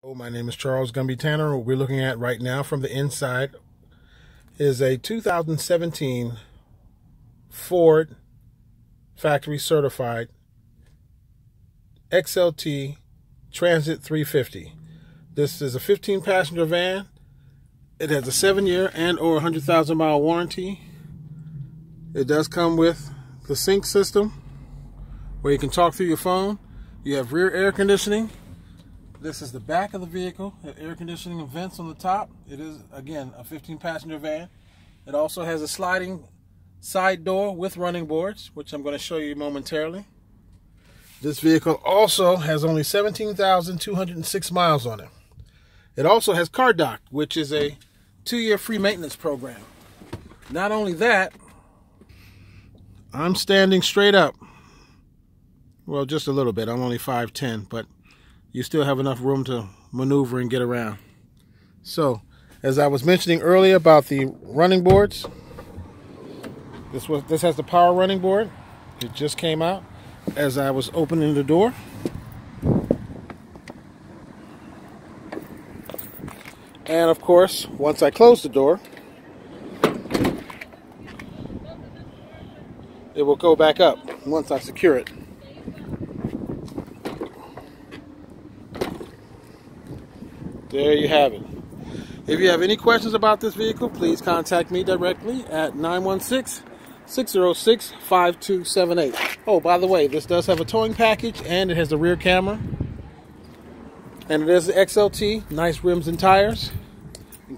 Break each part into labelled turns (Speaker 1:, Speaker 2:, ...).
Speaker 1: Oh, my name is Charles Gumby Tanner. What we're looking at right now from the inside is a 2017 Ford factory certified XLT Transit 350. This is a 15 passenger van. It has a seven year and or 100,000 mile warranty. It does come with the sync system where you can talk through your phone. You have rear air conditioning this is the back of the vehicle, air conditioning and vents on the top. It is, again, a 15 passenger van. It also has a sliding side door with running boards, which I'm going to show you momentarily. This vehicle also has only 17,206 miles on it. It also has CarDock, which is a two-year free maintenance program. Not only that, I'm standing straight up. Well, just a little bit. I'm only 5'10", but you still have enough room to maneuver and get around. So, as I was mentioning earlier about the running boards, this was this has the power running board. It just came out as I was opening the door. And of course, once I close the door, it will go back up once I secure it. There you have it. If you have any questions about this vehicle, please contact me directly at 916-606-5278. Oh, by the way, this does have a towing package and it has a rear camera. And it is the XLT, nice rims and tires,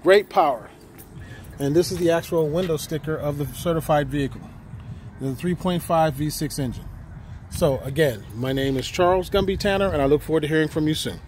Speaker 1: great power. And this is the actual window sticker of the certified vehicle. The 3.5 V6 engine. So again, my name is Charles Gumby Tanner and I look forward to hearing from you soon.